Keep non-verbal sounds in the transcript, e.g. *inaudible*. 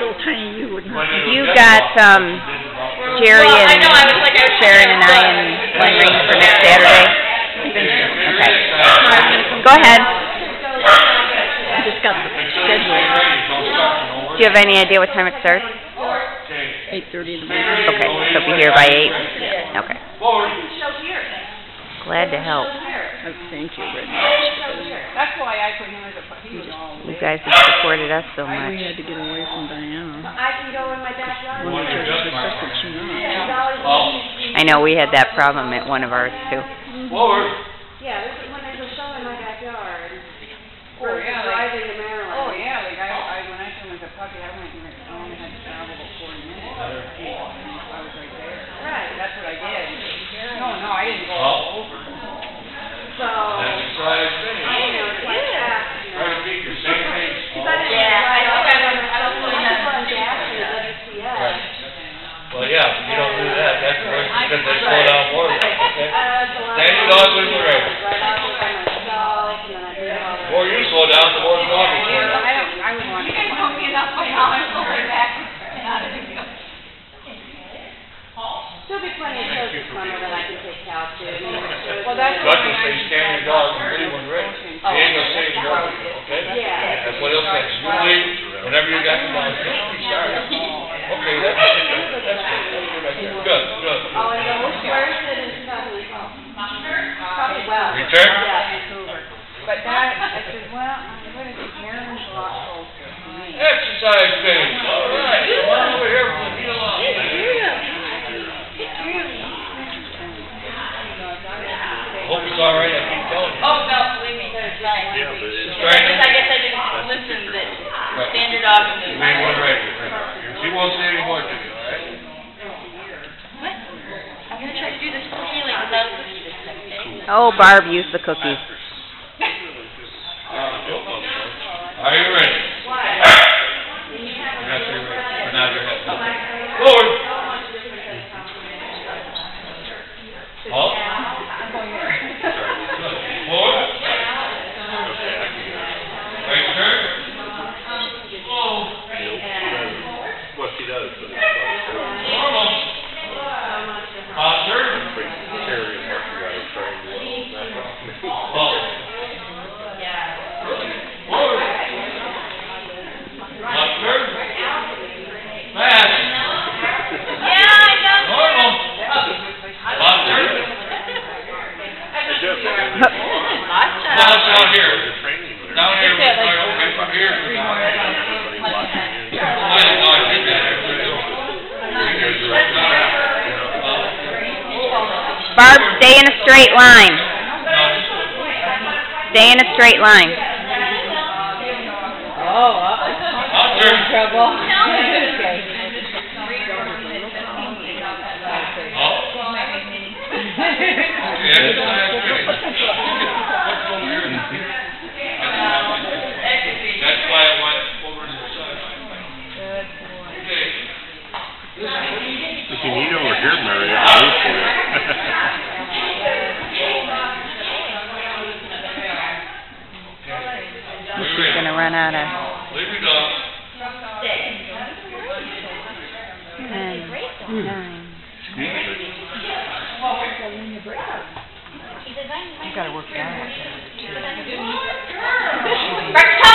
Little tiny you wouldn't. You got, um, Jerry Well, I and know, I was like, I was Sharon and I and Glen Ring for next Saturday? Okay. Go ahead. I just got the schedule, Do you have any idea what time it starts? eight thirty in the morning. Okay, so be here by eight? Okay. Show here. Glad to help. Oh, thank you very much. That's why I put him as a, he was all. You guys have supported us so much. We had to get away from Diana. I can go in my backyard. One of the judges requested she not. I know, we had that problem at one of ours too. Mm-hmm. Yeah, this is when they were showing my backyard. Oh, yeah, Driving to Maryland. Oh, yeah, like I, I, when I came as a puppy, I went and I only had to travel about forty minutes. I was right there. Right. That's what I did. No, no, I didn't go all over. So, I know, it's like that, you know. Cause I didn't, Yeah, I right, know, I I was, don't- I was putting that fun gas in the WCS. Well, yeah, but you don't do that, that's right, because they slow down more, okay? Uh, that's a lot. Danny dog when we're ready. Right out there by myself, and then I do all The the. more you slow down, the more the dog will slow down. I don't, I would want to. You guys told me enough by now, I'm sorry back. There'll be plenty of shows this summer that I can take Cal to, you know, shows. Well, that's Got what to say, oh, stand your dog and leave when ready. He ain't gonna say you okay? Yeah. That's what he'll say, you leave, whenever you got the dog, you start. Okay, that's, that's good, that's good, good, good. Oh, and then where is it in two thousand and twelve? Probably well. Return? Yeah. But that, I said, well, I'm gonna do Maryland's a lot closer. Exercise thing, all right, come on over here, we'll get along. Hope it's all right, I keep telling you. Oh, no, believe me, there's right. It's I right. guess, I guess I didn't listen that standard dog and You ain't one ready. She won't say any more to you, all right? What? I'm gonna try to do this feeling without a cookie this time, okay? Oh, Barb used the cookies. Uh, Are you ready? I got you ready, but now you're head. Forward. Halt. Forward. Right turn. Slow. What she does, but Normal. Posture. Terry and Mark got her trained well. Halt. Forward. Left turn. Fast. Yeah, I know. Normal. Left turn. Here. Here, here. that. Barb, stay in a straight line. Stay in a straight line. Oh, uh, Up turn. trouble. *laughs* Up. Yeah, it's nice. Let's go here. That's why I went over to the side. Okay. If you need over here, Mary, I'll move for you. She's gonna run out of, Leave your dog. ten, nine. You gotta work that out.